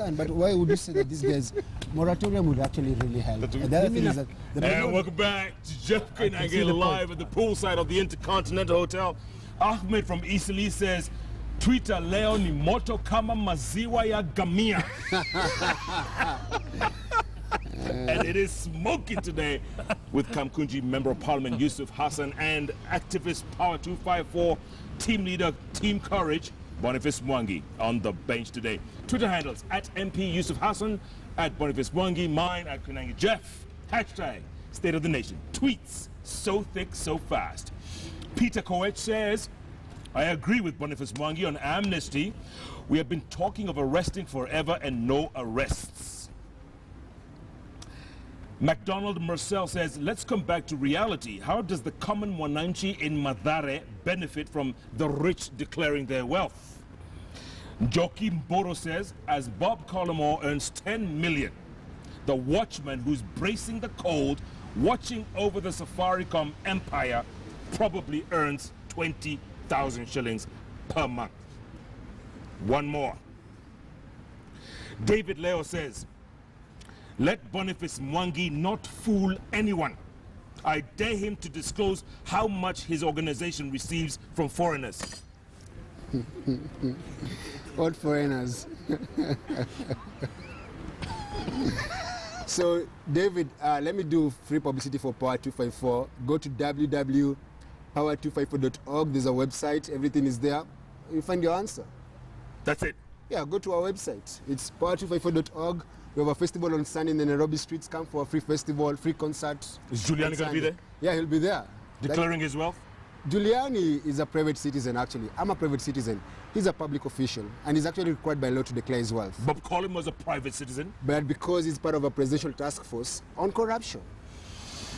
understand, but why would you say that these guys moratorium would actually really help? That's And the other thing is that the uh, And welcome back to Jeff can see Kenagel the live at the poolside of the Intercontinental Hotel. Ahmed from Eastleigh says, Twitter leo ni moto kama maziwa ya gamia. and it is smoking today with Kamukunji Member of Parliament Yusuf Hassan and activist Power 254 team leader Team Courage Boniface Mwangi on the bench today. Twitter handles at MP Yusuf Hassan, at Boniface Mwangi, mine at Koinange Jeff. Hashtag State of the Nation. Tweets so thick, so fast. Peter Koech says, I agree with Boniface Mwangi on amnesty. We have been talking of arresting forever and no arrests. MacDonald Marcel says, let's come back to reality. How does the common Wananchi in Mathare benefit from the rich declaring their wealth? Joaquim Boro says, as Bob Collymore earns 10 million, the watchman who's bracing the cold, watching over the Safaricom empire, probably earns 20,000 shillings per month. One more. David Leo says, let Boniface Mwangi not fool anyone. I dare him to disclose how much his organization receives from foreigners. What foreigners? so, David, uh, let me do free publicity for Power 254. Go to www.power254.org. There's a website. Everything is there. You find your answer. That's it. Yeah, go to our website. It's power254.org. We have a festival on Sunday in the Nairobi streets. Come for a free festival, free concert. Is Giuliani on going to be there? Yeah, he'll be there. Declaring his wealth? Giuliani is a private citizen, actually. I'm a private citizen. He's a public official, and he's actually required by law to declare his wealth. Bob Collymore was a private citizen. But because he's part of a presidential task force on corruption.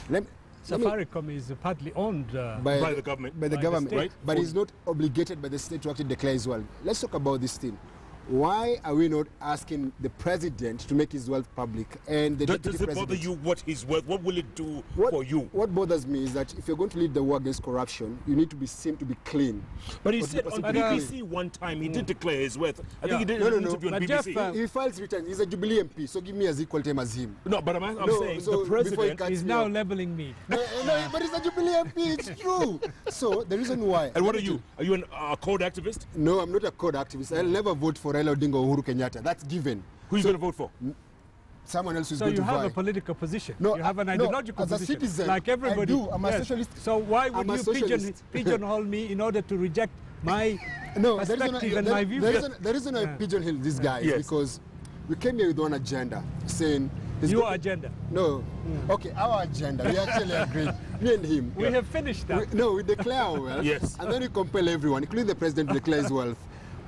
Let, me- Safaricom is partly owned uh, by, By the government. By the By the government, state. Right. But he's not obligated by the state to actually declare his wealth. Let's talk about this thing. Why are we not asking the president to make his wealth public and the Does, deputy does it president? bother you what he's worth? What will it do What, for you? what bothers me is that if you're going to lead the war against corruption, you need to be seen to be clean. But he But- said on but, uh, BBC one time he did declare his wealth I think he did No, an no, no. interview on But BBC. Jeff, uh, He files returns. He's a Jubilee MP, so give me as equal time as him. no, but I'm, I'm No, saying so the president. cuts is now off- labeling me. no, no, but he's a Jubilee MP. It's true. So the reason why. And what are you? Are you an- a CORD activist? No, I'm not a CORD activist. I'll never vote for Raila Odinga or Uhuru Kenyatta. That's given. Who are you So going to vote for? Someone else is So going you have vie. a political position. No, you have an I- no, ideological as a position. citizen, like I everybody. do. I'm a socialist. So why would I'm you pigeon, pigeonhole me in order to reject my no, there is perspective an, and there, my view? there is an, there is an I Yeah. pigeonhole these guys Yes. because we came here with one agenda saying. your agenda? No. Okay, our agenda. We actually agreed. Me and him. We have finished that. We- no, we declare our wealth. Yes. And then we compel everyone, including the president, to declare his wealth.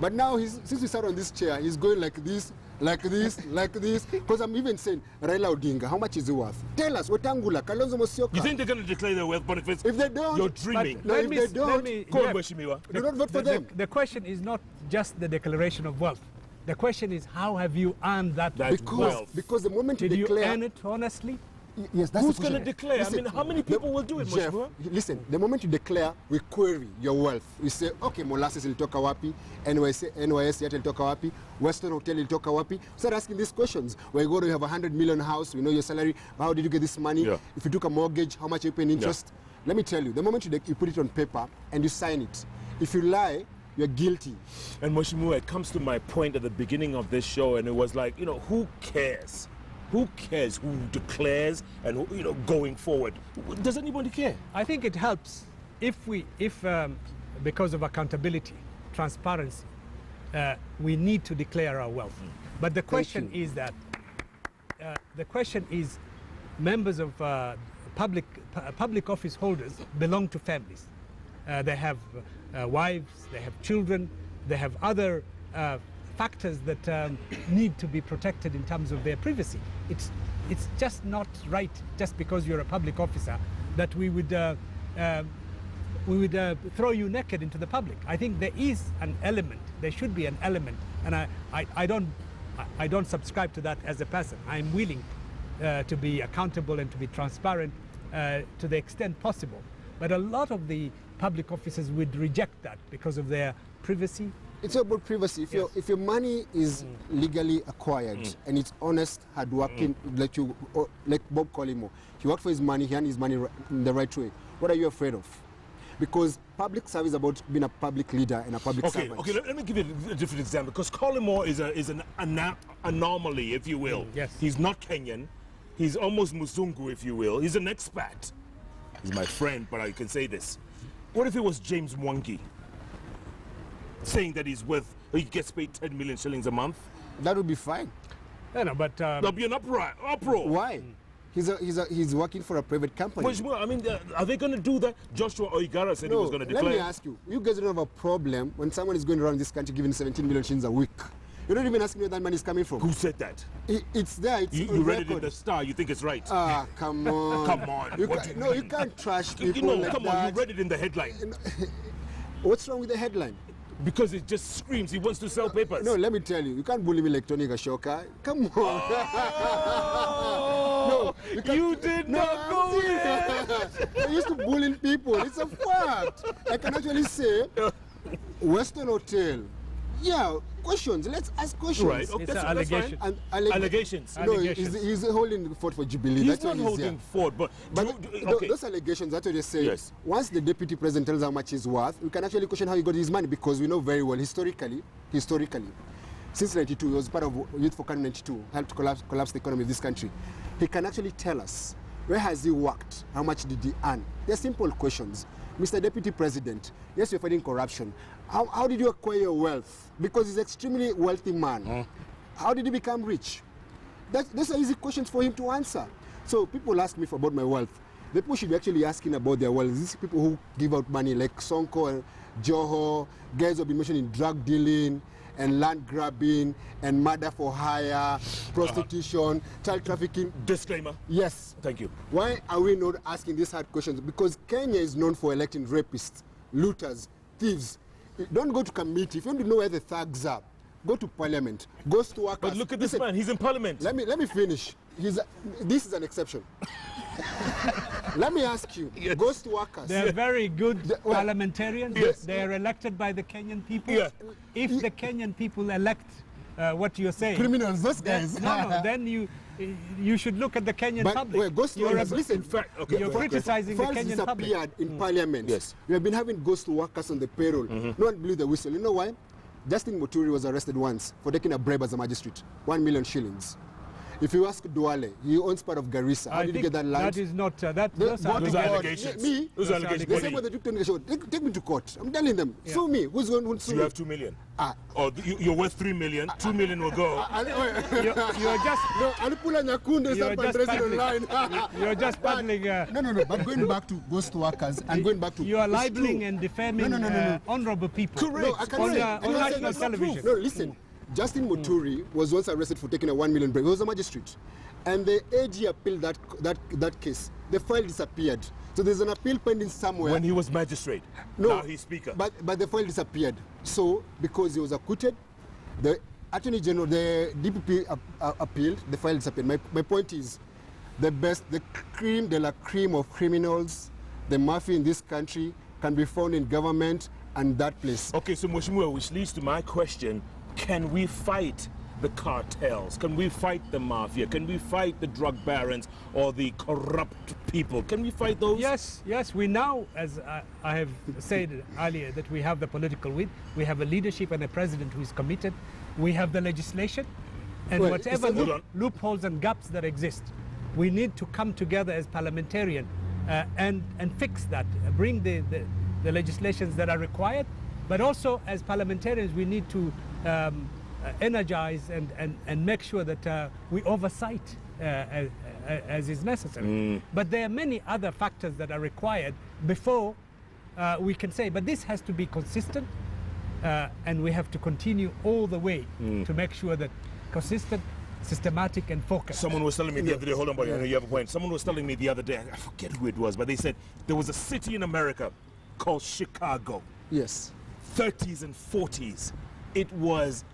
But now, he's, since we sat on this chair, he's going like this, like this, like this. Because I'm even saying, Raila Odinga, how much is he worth? Tell us, Wetangula, Kalonzo Musyoka. You think they're going to declare their wealth, Boniface? if they don't, You're dreaming. No, let if me, they s- don't, let me, Go on, Jeff, do not vote for the, them. the, the question is not just the declaration of wealth. The question is how have you earned that, That because, wealth. because the moment Did you you earn it honestly? Y- Yes, that's Who's going to declare? Listen, I mean, how many people will do it, Jeff, Mheshimiwa? listen, the moment you declare, we query your wealth. We say, okay, molasses ilitoka wapi, NYS, NYS yet ilitoka wapi, Weston Hotel ilitoka wapi. Start asking these questions. Where you go to have a 100 million house, we know your salary, how did you get this money? Yeah. If you took a mortgage, how much are you paying interest? Let me tell you, the moment you, you put it on paper and you sign it, if you lie, you're guilty. And Mheshimiwa, it comes to my point at the beginning of this show, and it was like, you know, who cares? Who cares who declares and who, you know going forward? Does anybody care? I think it helps if we, if um, because of accountability, transparency, uh, we need to declare our wealth. But the question is that uh, the question is, members of uh, public public office holders belong to families. Uh, they have uh, wives, they have children, they have other uh, factors that um, need to be protected in terms of their privacy. It's it's just not right just because you're a public officer that we would. Uh, um we would uh, throw you naked into the public. I think there is an element, there should be an element, and I, I, I don't, I, I don't subscribe to that as a person. I'm willing uh, to be accountable and to be transparent uh, to the extent possible. But a lot of the public officers would reject that because of their privacy. It's about privacy. If your if your money is mm. legally acquired mm. and it's honest, hardworking, mm. like you or, like Bob Collymore, he worked for his money, he earned his money in the right way. What are you afraid of? Because public service is about being a public leader and a public Okay, servant. okay. Let, let me give you a, a different example because Collymore is a is an ana- anomaly, if you will. yes. He's not Kenyan. He's almost Muzungu, if you will. He's an expat. He's my friend, but I can say this. What if it was James Mwangi saying that he's worth he gets paid 10 million shillings a month? That would be fine. No, no, but um, There'll be an uproar. uproar. Why? He's a, he's a, he's working for a private company. Which, well, I mean, are they going to do that? Joshua Oigara said he was going to declare. let me ask you. You guys don't have a problem when someone is going around this country giving 17 million shillings a week. You're not even asking where that money is coming from. Who said that? I- it's there. It's You, you read it in the Star. You think it's right? Ah, come on. Come on, You what ca- do you no, you can't trash You- people you know, like come that. on. You read it in the headline What's wrong with the headline? Because it just screams he wants to sell papers. No, let me tell you. You can't bully me like Tony Gachoka. Come on. Oh! no, you you did No, not go there. I used to bully people. It's a fact. I can actually say Weston Hotel. Yeah, questions. Let's ask questions. Right. Okay, It's uh, that's, an that's allegation. And alleg- Allegations. No, Allegations. he's, he's holding the fort for Jubilee. He's That's not what he's holding here. forth, but, But do- do- okay. those allegations, that's what they say. Yes. Once the deputy president tells how much he's worth, we can actually question how he got his money because we know very well historically, historically, since 92, he was part of Youth for Kanu 92, helped collapse, collapse the economy of this country. He can actually tell us where has he worked, how much did he earn. They're simple questions. Mr. Deputy President, yes, you're fighting corruption. How, how did you acquire your wealth? Because he's an extremely wealthy man. Hmm. How did he become rich? That, those are easy questions for him to answer. So people ask me for about my wealth. The people should be actually asking about their wealth. These people who give out money like Sonko and Joho, guys who have been mentioned in drug dealing and land grabbing and murder for hire, prostitution, child trafficking. Disclaimer. Yes. Thank you. Why are we not asking these hard questions? Because Kenya is known for electing rapists, looters, thieves. Don't go to committee. If you don't know where the thugs are, go to parliament. Ghost workers. But look at this Listen, man. He's in parliament. let me let me finish. He's a, this is an exception. let me ask you, Yes. ghost workers. They're very good The- well, parliamentarians. Yes. They are elected by the Kenyan people. Yeah. If the Kenyan people elect uh, what you're saying, Criminals, those then, guys. no, no, then you you should look at the Kenyan But public. wait, ghost You're workers, listen. In fact, okay. You're go ahead. criticizing the Files Kenyan public. disappeared in parliament. Yes. We have been having ghost workers on the payroll. No one blew the whistle. You know why? Justin Muturi was arrested once for taking a bribe as a magistrate. One million shillings. If you ask Duale, he owns part of Garissa. How I did you get that land? That is not uh, that. The- those are Those God- are allegations. Me? Those Those are are allegations. The same way they took Tony Take, take me to court. I'm telling them. Sue me. Who's going to sue You me? have two million. Ah. Or you, you're worth three million. Two million will go. Ali- You're, you're just No, Alipula Nyakunde You're is just addressing paddling. online. you're just paddling. Uh, No, no, no. But going back to ghost workers and going back to you are libeling and defaming No, no, no, no, uh, no. honourable people. No, I can on, say, uh, on national that's not true. television. No, listen. Justin Muturi was once arrested for taking a one million bribe. He was a magistrate, and the AG appealed that that that case. The file disappeared. So there's an appeal pending somewhere. When he was magistrate. no, Now he's speaker. But but the file disappeared. So because he was acquitted, the Attorney General, the DPP ap- uh, appealed. The file disappeared. My my point is, the best, the cream de la cream of criminals, the mafia in this country can be found in government and that place. Okay, so Mheshimiwa, which leads to my question, can we fight the cartels? Can we fight the mafia? Can we fight the drug barons or the corrupt people? Can we fight those? Yes, yes. We now, as I, I have said earlier, that we have the political will. We have a leadership and a president who is committed. We have the legislation, and Well, whatever loop- loopholes and gaps that exist, we need to come together as parliamentarian uh, and and fix that. uh, bring the, the the legislations that are required, but also as parliamentarians, we need to. Um, uh, energize and, and, and make sure that uh, we oversight uh, as, as is necessary. But there are many other factors that are required before uh, we can say, but this has to be consistent uh, and we have to continue all the way to make sure that consistent, systematic, and focused. Someone was telling me the other day, hold on, buddy, I know you have a point. Someone was telling me the other day, I forget who it was, but they said there was a city in America called Chicago, Yes. 30s and 40s. It was,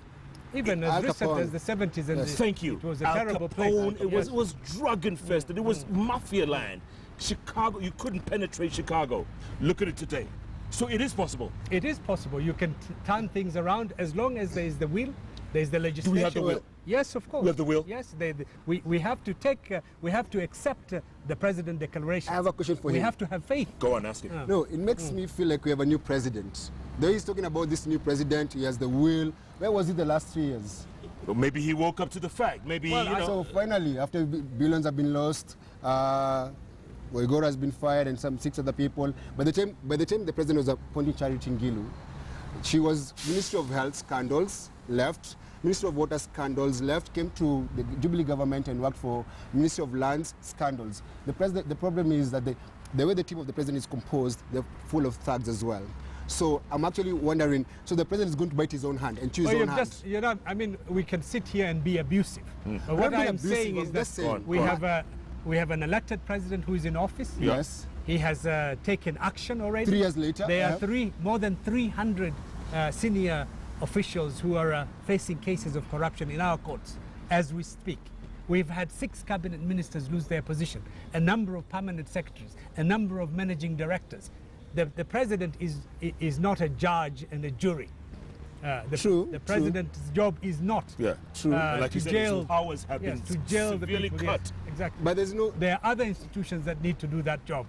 Even as Al recent Capone. as the 70s and the, thank you, it was a Al terrible place. Capone, it was, Yes. it was drug infested, it was mafia land. Chicago, you couldn't penetrate Chicago. Look at it today. So it is possible. It is possible. You can t- turn things around as long as there is the will, there is the legislation. Do we have the will? Yes, of course. We have the will? Yes, they, they- we, we have to take, uh, we have to accept uh, the president declaration. I have a question for you. we him. have to have faith. Go on, ask him. Yeah. No, it makes Hmm. me feel like we have a new president. He's talking about this new president, he has the will. Where was he the last three years? Well, maybe he woke up to the fact. Maybe, Well, you know. So finally, after billions have been lost, uh, has been fired and some six other people. By the time, by the time the president was appointing Charity Ngilu, she was Ministry of Health scandals, left. Ministry of Water scandals, left. Came to the Jubilee government and worked for Ministry of Lands scandals. The, president, the problem is that the, the way the team of the president is composed, they're full of thugs as well. So I'm actually wondering, so the president is going to bite his own hand and choose Well, his own you've hand. just, you know, I mean, we can sit here and be abusive. Hmm. But what I'm abusive, saying is that saying. We have a, we have an elected president who is in office. Yeah. Yes. He has uh, taken action already. Three years later, there yeah. are three, more than 300 uh, senior officials who are uh, facing cases of corruption in our courts as we speak. We've had six cabinet ministers lose their position, a number of permanent secretaries, a number of managing directors. The, the president is, is not a judge and a jury. Uh, the, True, the true. president's job is not yeah. True. uh, like to you jail his powers have yes, been to jail the severely people, cut. yes, exactly. But there's no There are other institutions that need to do that job,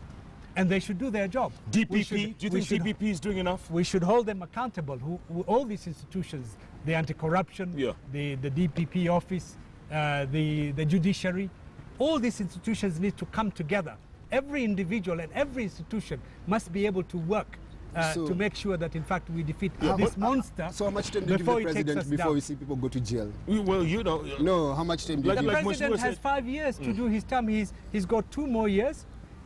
and they should do their job. DPP, should- do you think should- DPP is doing enough? We should hold them accountable. Who, who, all these institutions, the anti-corruption, Yeah. the, the DPP office, uh, the, the judiciary, all these institutions need to come together. Every individual and every institution must be able to work uh, So- to make sure that, in fact, we defeat How- this uh, monster So how much time do you give before the he takes president us before down. we see people go to jail? Well, you know. No, how much time do you Like- The give? like president Mheshimiwa has five years to do his term. He's, he's got two more years.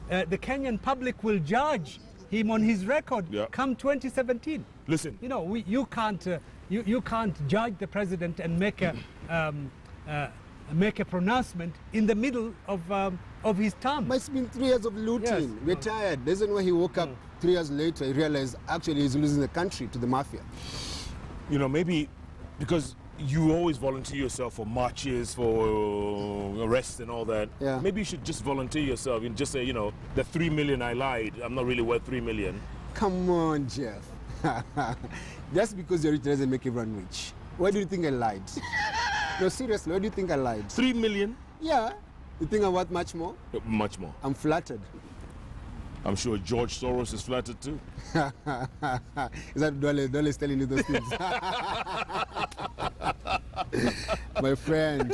Uh, the Kenyan public will judge him on his record Yeah. come 2017. Listen, You know, we, you, can't, uh, you, you can't judge the president and make a, um, uh, make a pronouncement in the middle of, um, of his term. But it's been three years of looting. Yes. We're tired. The reason why he woke up mm. three years later, he realized actually he's losing the country to the mafia. you know, maybe because you always volunteer yourself for marches, for uh, arrests and all that. Yeah. Maybe you should just volunteer yourself and just say, you know, the three million I lied, I'm not really worth three million. Come on, Jeff. Just because you're rich doesn't make everyone rich. Why do you think I lied? no, seriously, why do you think I lied? Three million? Yeah. You think I'm worth much more? Uh, Much more. I'm flattered. I'm sure George Soros is flattered too. Is that Duale, Duale is telling you those things? My friend.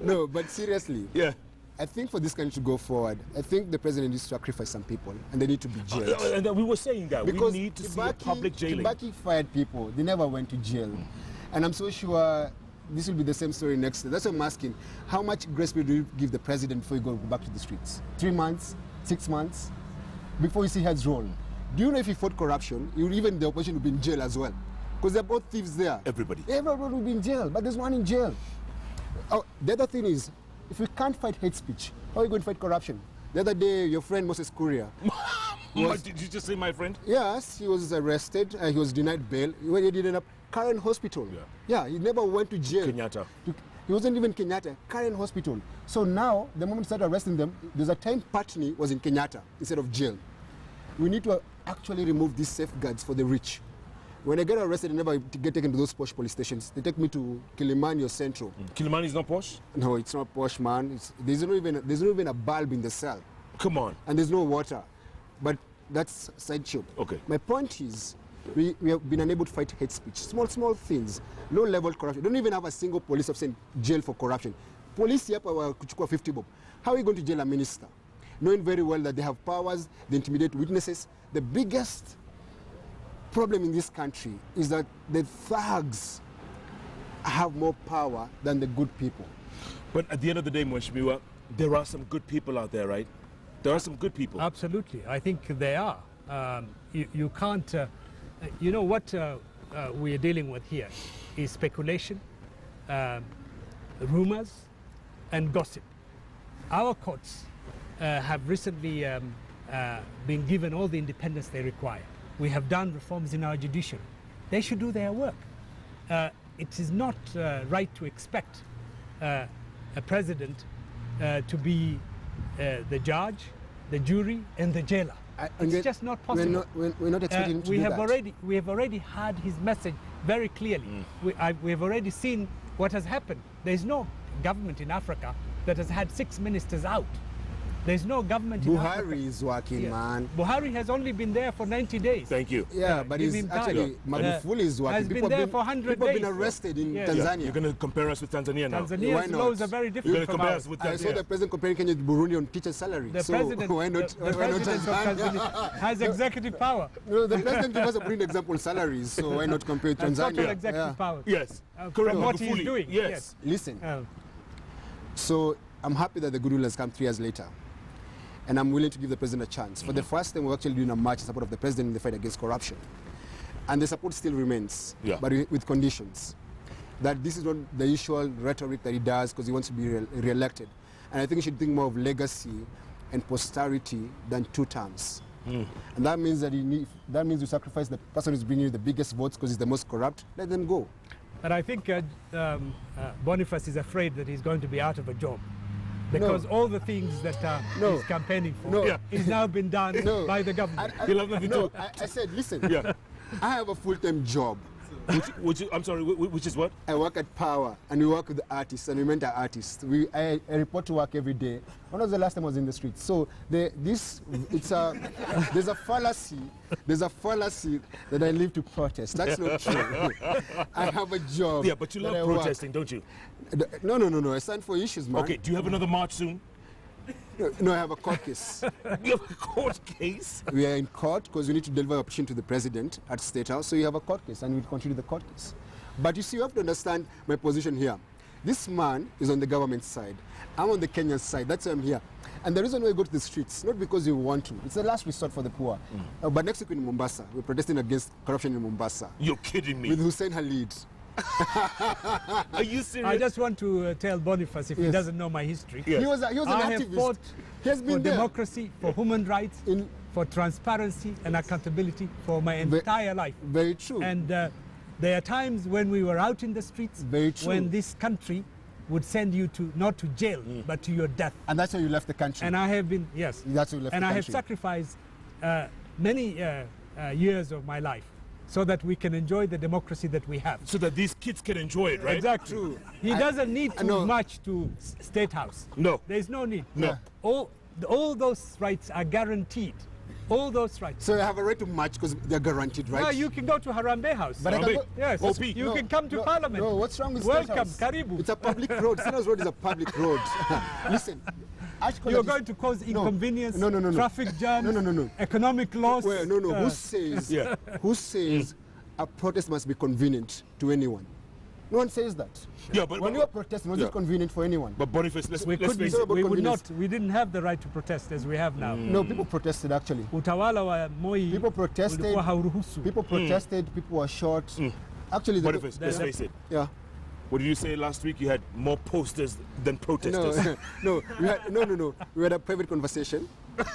No, but seriously, Yeah. I think for this country to go forward, I think the president needs to sacrifice some people and they need to be jailed. Uh, And we were saying that because we need to see a public jailing. Kibaki fired people. They never went to jail. And I'm so sure this will be the same story next year. That's why I'm asking, how much grace period do you give the president before you go back to the streets? Three months? Six months? Before you see heads roll? Do you know if he fought corruption, you- even the opposition would be in jail as well? Because they're both thieves there. Everybody. Everyone will be in jail, but there's one in jail. Oh, the other thing is, if we can't fight hate speech, how are we going to fight corruption? The other day, your friend Moses Kuria, What, did you just say my friend? yes, he was arrested. Uh, he was denied bail. When he ended up Karen Hospital. Yeah. Yeah, he never went to jail. Kenyatta. To- He wasn't even Kenyatta, Karen Hospital. So now, the moment we start arresting them, there's a time Pattni was in Kenyatta instead of jail. We need to actually remove these safeguards for the rich. When I get arrested, I never get taken to those posh police stations. They take me to Kilimani or Central. Mm. Kilimani is not posh? No, it's not posh, man. It's, there's, not even, there's not even a bulb in the cell. Come on. and there's no water. But that's sideshow. Okay. My point is, we, we have been unable to fight hate speech. Small, small things. Low level corruption. Don't even have a single police officer in jail for corruption. Police hapa wa kuchukua 50 bob. How are you going to jail a minister? Knowing very well that they have powers, they intimidate witnesses. The biggest problem in this country is that the thugs have more power than the good people. But at the end of the day, Mheshimiwa, there are some good people out there, right? There are some good people. Absolutely, I think they are. Um, you, you can't, uh, you know what uh, uh, we are dealing with here is speculation, um, rumors, and gossip. Our courts uh, have recently um, uh, been given all the independence they require. We have done reforms in our judiciary. They should do their work. Uh, it is not uh, right to expect a president to be the judge, the jury, and the jailer. I- It's we're- just not We're possible. not, we're, we're not Uh, expecting him to we do have that. already we have already heard his message very clearly. Mm. We, I, we have already seen what has happened. There is no government in Africa that has had six ministers out. There is no government in Africa. Buhari is working, Yeah. man. Buhari has only been there for 90 days. Thank you. Yeah, but he's him time. actually Yeah. Magufuli is working. Has been there have for 100 people have been arrested in Yeah. Tanzania. You're going to compare us with Tanzania now. Why Tanzania's not? laws are very You're different going to compare us with Tanzania. I saw the president comparing Kenya to Burundi on teacher salaries. The so president, why not? the, the why not president of Tanzania? Tanzania has executive power. No, the president gave us a brilliant example on salaries, so why not compare with And Tanzania? total executive Yeah. power. Yes. Uh, Correct. from what he's doing. Yes. Listen, Uh, so I'm happy that the goodwill has come three years later. And I'm willing to give the president a chance. For the Mm-hmm. first time, we're actually doing a march in support of the president in the fight against corruption. And the support still remains, Yeah. but with conditions. That this is not the usual rhetoric that he does because he wants to be re- re-elected. And I think he should think more of legacy and posterity than two terms. Mm. And that means that you need, that means you sacrifice the person who's bringing you the biggest votes because he's the most corrupt. Let them go. But I think uh, um, uh, Boniface is afraid that he's going to be out of a job. Because all the things that uh, No. he's campaigning for No. Yeah. is now been done No. by the government. I, He'll have nothing no, I, I said, listen, Yeah. I have a full-time job. Which, which, I'm sorry, which is what? I work at Power, and we work with the artists, and we mentor artists. We, I, I report to work every day. When was the last time I was in the streets? So the, this, it's a, there's a fallacy. There's a fallacy that I live to protest. That's not true. I have a job. Yeah, but you love protesting, don't you? No, no, no, no. I stand for issues, man. Okay, do you have another march soon? No, no, I have a court case. You have a court case? we are in court because we need to deliver a petition to the president at State House. So you have a court case, and we'll continue the court case. But you see, you have to understand my position here. This man is on the government side. I'm on the Kenyan side. That's why I'm here. And the reason why we go to the streets, not because we want to. It's the last resort for the poor. Uh, but next week in Mombasa, we're protesting against corruption in Mombasa You're kidding me. with Hussein Khalid. Are you serious? I just want to uh, tell Boniface, if he doesn't know my history, Yes. He was, a, he was an I have fought he has for been there. democracy, for human rights, In- for transparency and accountability for my Ve- entire life. Very true. And uh, there are times when we were out in the streets Very true. when this country would send you to not to jail but to your death. and that's why you left the country. And I have been yes, That's why you left and the I have sacrificed uh, many uh, uh, years of my life so that we can enjoy the democracy that we have. so that these kids can enjoy it, right? Exactly. True. He I- doesn't need I to know. march to State House. No. There is no need. No. Yeah. All, all those rights are guaranteed. All those rights. so you have a right to march because they're guaranteed, right? Now you can go to Harambee House. But I can Harambee. go- yes, OP. you No, can come to no, Parliament. No, what's wrong with State Welcome, House? Karibu. It's a public road. Sinners Road is a public road. Listen, Ash You're going to cause inconvenience, No, no, no, no. traffic jams, No, no, no, no. economic loss. Well, no, no. uh, who says? Yeah. Who says a protest must be convenient to anyone? No one says that. Yeah, but, when you are protesting, was Yeah. it convenient for anyone? but Boniface, let's, we let's could face be, it. about we would not, we didn't have the right to protest as we have now. Mm. no, people protested actually. Utawala wa Moi People protested. People mm. protested. People were shot. Mm. Actually, the, Boniface, let's the- face it. yeah. What did you say last week? You had more posters than protesters. No, no, we had, no, no, no. We had a private conversation.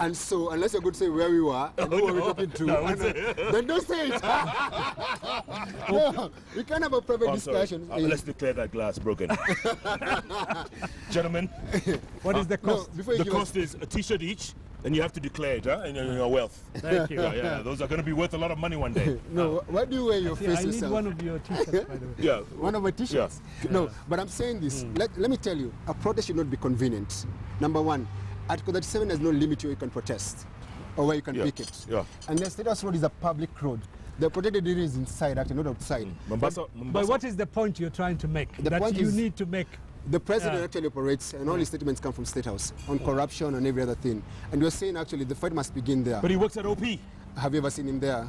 And so, unless you're going to say where we were and who were we talking to, No, and, uh, then don't say it. no, we can't have a private Oh, discussion. Uh, let's declare that glass broken. Gentlemen, What is the cost? before you the give us- cost is a t-shirt each, and you have to declare it, huh? And your, your wealth. Thank you. Yeah, yeah, those are going to be worth a lot of money one day. No, why do you wear your Yeah, face I need yourself? one of your t-shirts, by the way. Yeah. One of my t-shirts. No, but I'm saying this. Hmm. Let, let me tell you, a protest should not be convenient. Number one, Article 37 has no limit where you can protest or where you can Yeah, picket. yeah. And the State House Road is a public road. The protected area is inside, actually, not outside. Hmm. Mombasa, But Mombasa. what is the point you're trying to make? The that point you is- need to make. The president Yeah. actually operates, and all his statements come from State House on corruption and every other thing. And you're saying actually the fight must begin there. But he works at OP. Have you ever seen him there?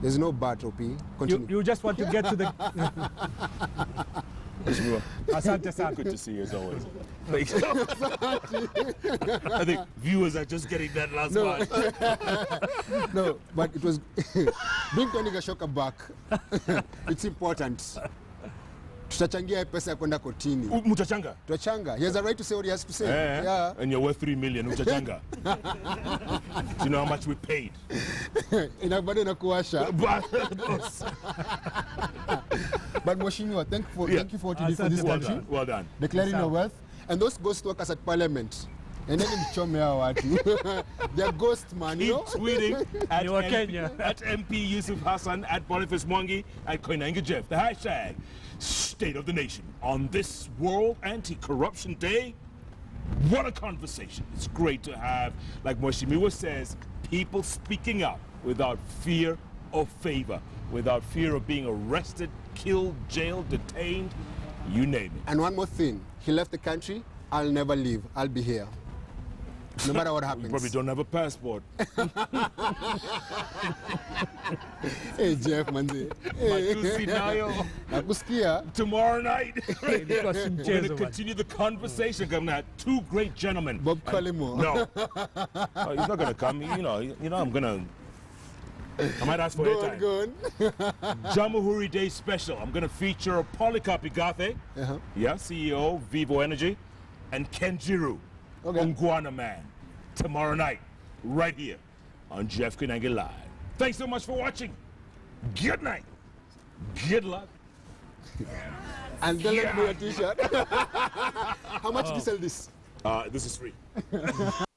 There's no bat, OP. You, Continue. you just want to get to the. Asante sana. Good to see you as always. I think viewers are just getting that last No. part. no, but it was bring Tony Gachoka back. it's important. Tutachangia pesa ya kwenda kotini. Mtachanga? Mutachanga. Tutachanga. He has a right to say what he has to say. Eh, Yeah. And you're worth three million, Mutachanga. Do you know how much we paid? Ina bado inakuwasha. But- But Mheshimiwa, thank, for, Yeah. thank you for what you did for this well country. done. Well done. Declaring your wealth. And those ghost workers at parliament, endeni mchome hao watu they're ghost man you Keep know tweeting at, MP, Kenya. at MP Yusuf Hassan, at Boniface Mwangi, at Koinange Jeff. The hashtag State of the Nation. On this World Anti-Corruption Day, what a conversation. It's great to have, like Mheshimiwa says, people speaking up without fear or favor, without fear of being arrested, killed, jailed, detained, you name it. and one more thing he left the country i'll never leave i'll be here no matter what happens. You probably don't have a passport. hey jeff manzi nakusikia Tomorrow night, we're going to continue the conversation. At two great gentlemen. bob Collymore. No, Oh, he's not going to come. You know, you know, I'm going to. I might ask for go airtime. go on Jamhuri Day special. I'm going to feature Polycarp Igathe, Uh-huh. yeah, CEO Vivo Energy, and Kenjiru, Okay. Ungwana Man, tomorrow night, right here on Jeff Koinange Live. Thanks so much for watching. Good night. Good luck. and then let me a t-shirt how much do you sell this Uh, this is free.